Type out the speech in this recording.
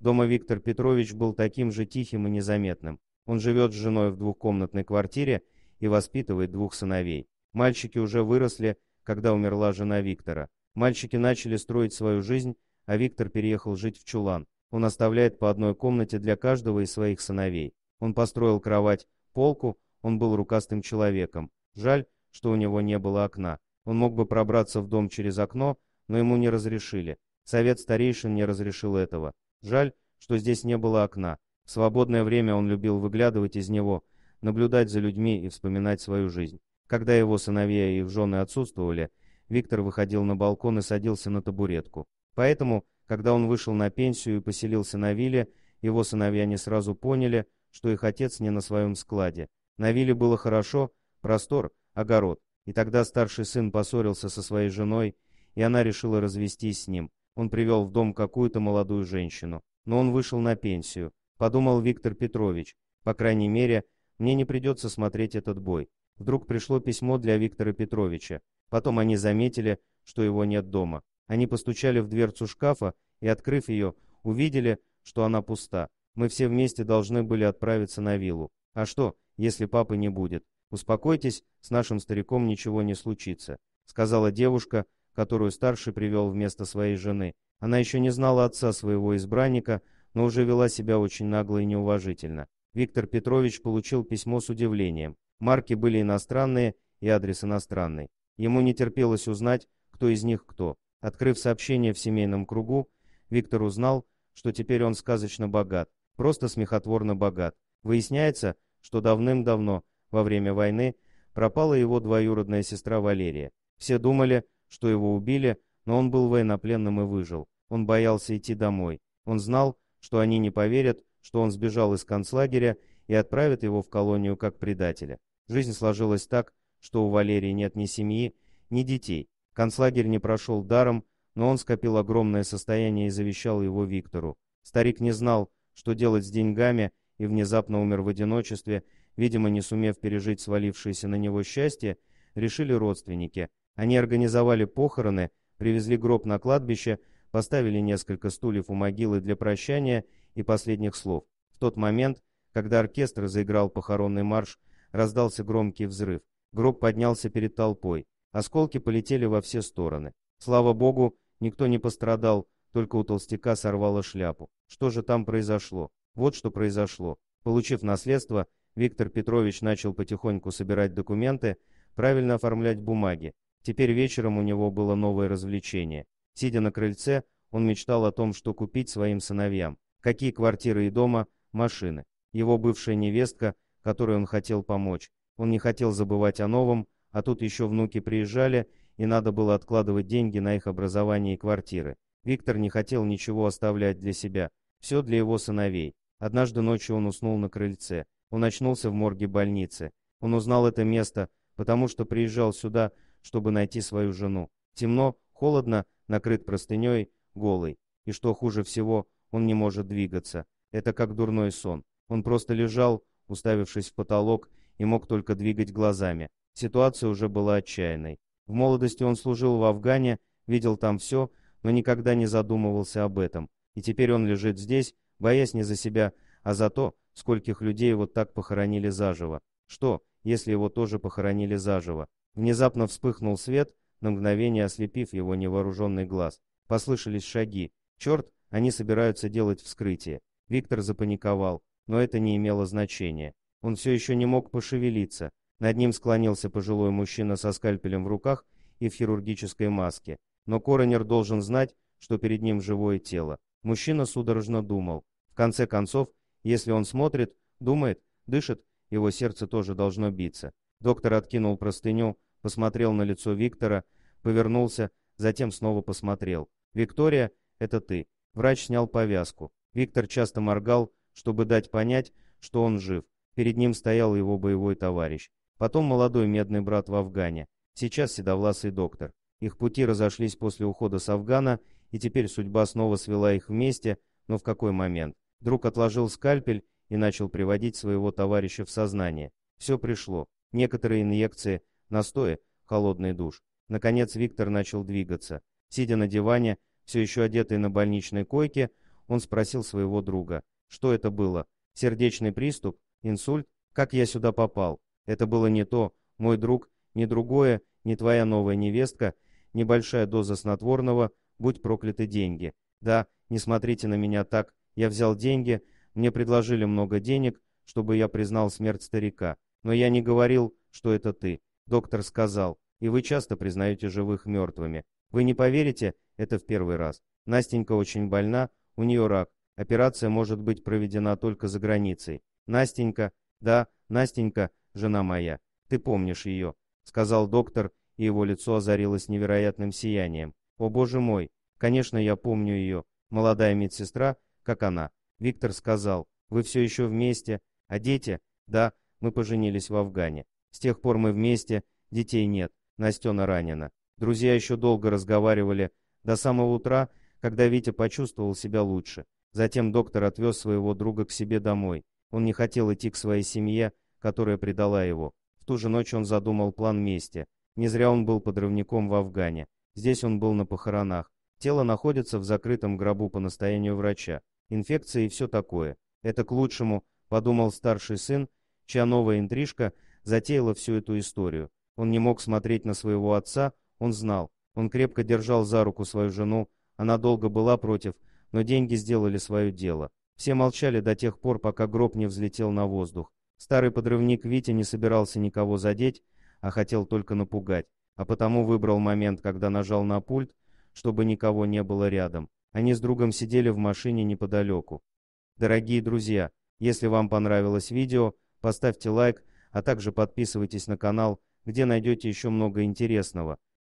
Дома Виктор Петрович был таким же тихим и незаметным. Он живет с женой в двухкомнатной квартире и воспитывает двух сыновей. Мальчики уже выросли, когда умерла жена Виктора. Мальчики начали строить свою жизнь, а Виктор переехал жить в чулан. Он оставляет по одной комнате для каждого из своих сыновей. Он построил кровать, полку, он был рукастым человеком. Жаль, что у него не было окна. Он мог бы пробраться в дом через окно, но ему не разрешили. Совет старейшин не разрешил этого. Жаль, что здесь не было окна. В свободное время он любил выглядывать из него, наблюдать за людьми и вспоминать свою жизнь. Когда его сыновья и их жены отсутствовали, Виктор выходил на балкон и садился на табуретку. Поэтому, когда он вышел на пенсию и поселился на вилле, его сыновья не сразу поняли, что их отец не на своем складе. На вилле было хорошо, простор, огород. И тогда старший сын поссорился со своей женой, и она решила развестись с ним. Он привел в дом какую-то молодую женщину. Но он вышел на пенсию. Подумал Виктор Петрович. По крайней мере, мне не придется смотреть этот бой. Вдруг пришло письмо для Виктора Петровича. Потом они заметили, что его нет дома. Они постучали в дверцу шкафа и, открыв ее, увидели, что она пуста. Мы все вместе должны были отправиться на виллу. А что, если папы не будет? Успокойтесь, с нашим стариком ничего не случится, сказала девушка, которую старший привел вместо своей жены. Она еще не знала отца своего избранника, но уже вела себя очень нагло и неуважительно. Виктор Петрович получил письмо с удивлением. Марки были иностранные и адрес иностранный. Ему не терпелось узнать, кто из них кто. Открыв сообщение в семейном кругу, Виктор узнал, что теперь он сказочно богат, просто смехотворно богат. Выясняется, что давным-давно, во время войны, пропала его двоюродная сестра Валерия. Все думали, что его убили, но он был военнопленным и выжил. Он боялся идти домой. Он знал, что они не поверят, что он сбежал из концлагеря и отправят его в колонию как предателя. Жизнь сложилась так, что у Валерии нет ни семьи, ни детей. Концлагерь не прошел даром, но он скопил огромное состояние и завещал его Виктору. Старик не знал, что делать с деньгами, и внезапно умер в одиночестве, видимо, не сумев пережить свалившееся на него счастье, решили родственники. Они организовали похороны, привезли гроб на кладбище, поставили несколько стульев у могилы для прощания и последних слов. В тот момент, когда оркестр заиграл похоронный марш, раздался громкий взрыв. Гроб поднялся перед толпой. Осколки полетели во все стороны. Слава богу, никто не пострадал, только у толстяка сорвало шляпу. Что же там произошло? Вот что произошло. Получив наследство, Виктор Петрович начал потихоньку собирать документы, правильно оформлять бумаги. Теперь вечером у него было новое развлечение. Сидя на крыльце, он мечтал о том, что купить своим сыновьям. Какие квартиры и дома, машины. Его бывшая невестка, которой он хотел помочь. Он не хотел забывать о новом, а тут еще внуки приезжали, и надо было откладывать деньги на их образование и квартиры. Виктор не хотел ничего оставлять для себя, все для его сыновей. Однажды ночью он уснул на крыльце. Он очнулся в морге больницы. Он узнал это место, потому что приезжал сюда, чтобы найти свою жену. Темно, холодно, накрыт простыней, голый. И что хуже всего, он не может двигаться. Это как дурной сон. Он просто лежал, уставившись в потолок, и мог только двигать глазами. Ситуация уже была отчаянной. В молодости он служил в Афгане, видел там все, но никогда не задумывался об этом. И теперь он лежит здесь, боясь не за себя, а за то, скольких людей вот так похоронили заживо. Что, если его тоже похоронили заживо? Внезапно вспыхнул свет, на мгновение ослепив его невооруженный глаз. Послышались шаги. Черт, они собираются делать вскрытие. Виктор запаниковал, но это не имело значения. Он все еще не мог пошевелиться. Над ним склонился пожилой мужчина со скальпелем в руках и в хирургической маске. Но коронер должен знать, что перед ним живое тело. Мужчина судорожно думал. В конце концов, если он смотрит, думает, дышит, его сердце тоже должно биться. Доктор откинул простыню, посмотрел на лицо Виктора, повернулся, затем снова посмотрел. «Виктория, это ты». Врач снял повязку. Виктор часто моргал, чтобы дать понять, что он жив. Перед ним стоял его боевой товарищ. Потом молодой медный брат в Афгане. Сейчас седовласый доктор. Их пути разошлись после ухода с Афгана, и теперь судьба снова свела их вместе, но в какой момент? Друг отложил скальпель и начал приводить своего товарища в сознание. Все пришло. Некоторые инъекции, настои, холодный душ. Наконец Виктор начал двигаться. Сидя на диване, все еще одетый на больничной койке, Он спросил своего друга. Что это было? Сердечный приступ? Инсульт? Как я сюда попал? Это было не то, мой друг, не другое, не твоя новая невестка, небольшая доза снотворного, будь прокляты деньги. Да, не смотрите на меня так, я взял деньги, мне предложили много денег, чтобы я признал смерть старика. Но я не говорил, что это ты. Доктор сказал, и вы часто признаете живых мертвыми. Вы не поверите, это в первый раз. Настенька очень больна, у нее рак. Операция может быть проведена только за границей. Настенька, да, Настенька, жена моя. Ты помнишь ее, сказал доктор, и его лицо озарилось невероятным сиянием. О боже мой, конечно, я помню ее. Молодая медсестра, как она. Виктор сказал, вы все еще вместе, а дети? Да, мы поженились в Афгане. С тех пор мы вместе, детей нет, Настена ранена. Друзья еще долго разговаривали, до самого утра, когда Витя почувствовал себя лучше. Затем доктор отвез своего друга к себе домой. Он не хотел идти к своей семье, которая предала его. В ту же ночь он задумал план мести. Не зря он был подрывником в Афгане. Здесь он был на похоронах. Тело находится в закрытом гробу по настоянию врача. Инфекция и все такое. Это к лучшему, подумал старший сын, чья новая интрижка затеяла всю эту историю. Он не мог смотреть на своего отца, он знал. Он крепко держал за руку свою жену, она долго была против, но деньги сделали свое дело. Все молчали до тех пор, пока гроб не взлетел на воздух. Старый подрывник Витя не собирался никого задеть, а хотел только напугать, а потому выбрал момент, когда нажал на пульт, чтобы никого не было рядом. Они с другом сидели в машине неподалеку. Дорогие друзья, если вам понравилось видео, поставьте лайк, а также подписывайтесь на канал, где найдете еще много интересного.